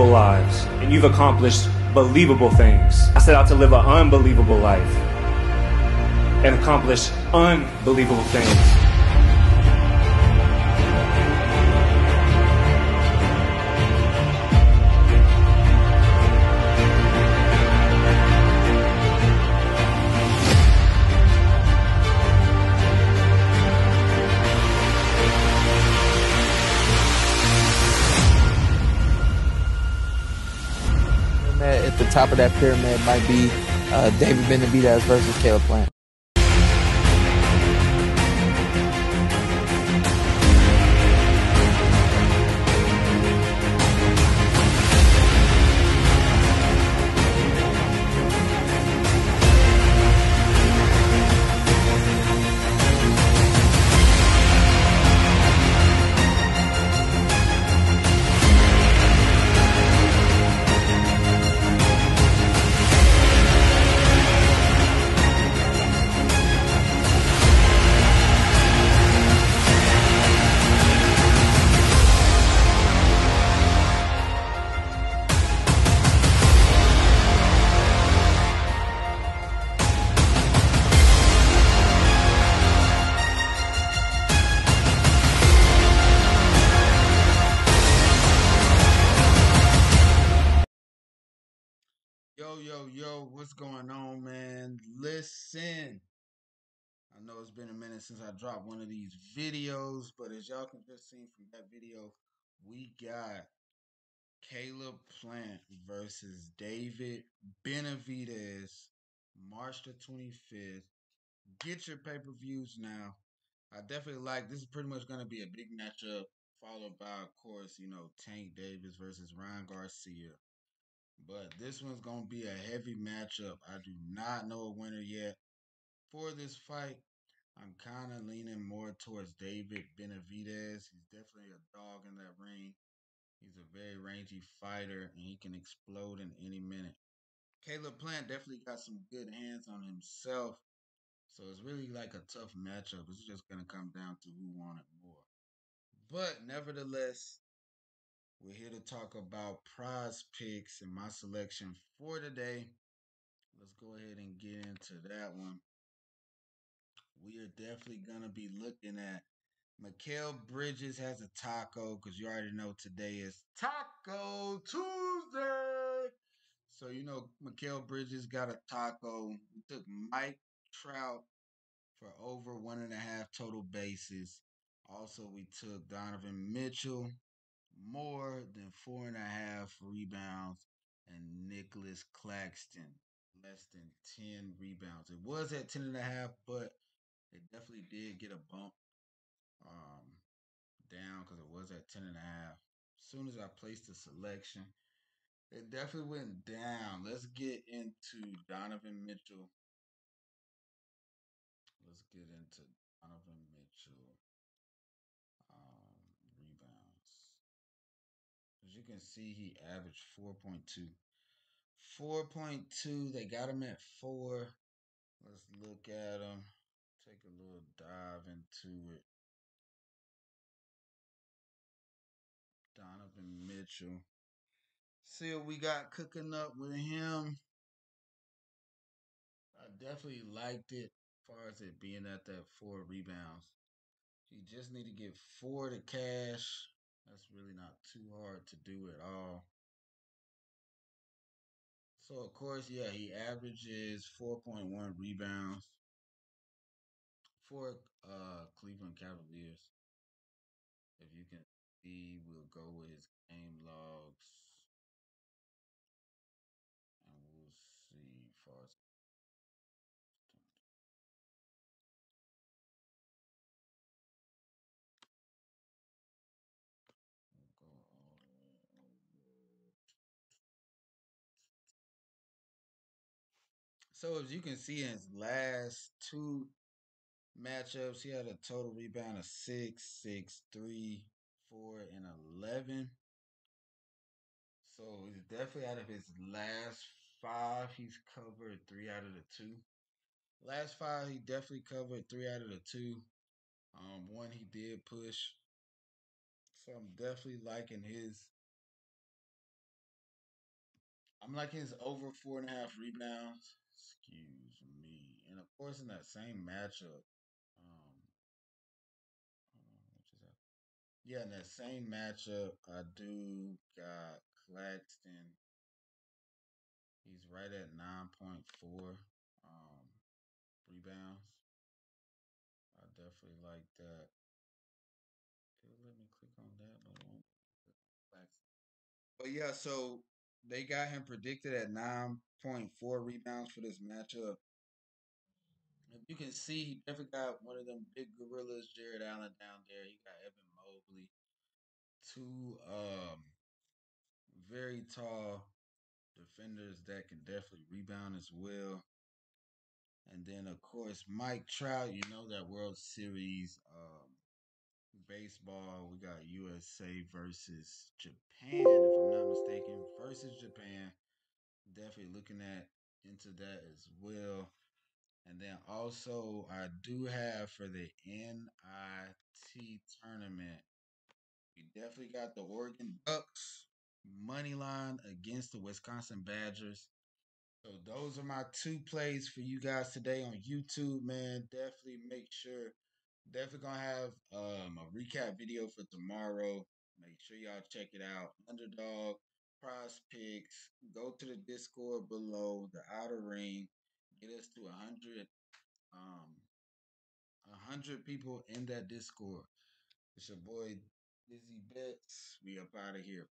unbelievable lives, and you've accomplished believable things. I set out to live an unbelievable life and accomplish unbelievable things. The top of that pyramid might be uh, David Benavidez versus Caleb Plant. Yo, yo, yo, what's going on, man? Listen, I know it's been a minute since I dropped one of these videos, but as y'all can just see from that video, we got Caleb Plant versus David Benavidez, March the 25th. Get your pay per views now. I definitely like this is pretty much going to be a big matchup, followed by, of course, you know, Tank Davis versus Ryan Garcia. But this one's going to be a heavy matchup. I do not know a winner yet for this fight. I'm kind of leaning more towards David Benavidez. He's definitely a dog in that ring. He's a very rangy fighter and he can explode in any minute. Caleb Plant definitely got some good hands on himself. So it's really like a tough matchup. It's just going to come down to who wanted more. But nevertheless, we're here to talk about prize picks and my selection for today. Let's go ahead and get into that one. We are definitely going to be looking at Mikal Bridges has a taco because you already know today is Taco Tuesday. So, you know, Mikal Bridges got a taco. We took Mike Trout for over one and a half total bases. Also, we took Donovan Mitchell more than four and a half rebounds, and Nicholas Claxton less than 10 rebounds. It was at 10 and a half, but it definitely did get a bump um, down because it was at 10 and a half. As soon as I placed the selection, it definitely went down. Let's get into Donovan Mitchell. Let's get into Donovan Mitchell um, rebounds. As you can see, he averaged 4.2. 4.2. They got him at 4. Let's look at him. Take a little dive into it. Donovan Mitchell. See what we got cooking up with him. I definitely liked it as far as it being at that four rebounds. You just need to get four to cash. That's really not too hard to do at all. So of course, yeah, he averages 4.1 rebounds for uh Cleveland Cavaliers. If you can see, we'll go with his game logs. And we'll see far as So as you can see in his last two matchups, he had a total rebound of six, six, three, four, and eleven. So he's definitely out of his last five, he's covered three out of the two. Last five, he definitely covered three out of the two. Um, one he did push. So I'm definitely liking his I'm liking his over four and a half rebounds. Excuse me. And of course, in that same matchup, um? Yeah, in that same matchup, I do got Claxton. He's right at nine point four um, rebounds. I definitely like that. Let me click on that. But yeah, so they got him predicted at 9.4 rebounds for this matchup. If you can see, he definitely got one of them big gorillas, Jarrett Allen down there. He got Evan Mobley, two um very tall defenders that can definitely rebound as well. And then of course Mike Trout, you know that World Series um baseball. We got USA versus Japan, if I'm not mistaken, versus Japan. Definitely looking at into that as well. And then also I do have for the NIT tournament, we definitely got the Oregon Ducks money line against the Wisconsin Badgers. So those are my two plays for you guys today on YouTube, man. Definitely make sure, definitely gonna have um, a recap video for tomorrow. Make sure y'all check it out. Underdog, Prize Picks. Go to the Discord below the Outer Ring. Get us to a hundred, um, a hundred people in that Discord. It's your boy Dizzy Bets. We up out of here.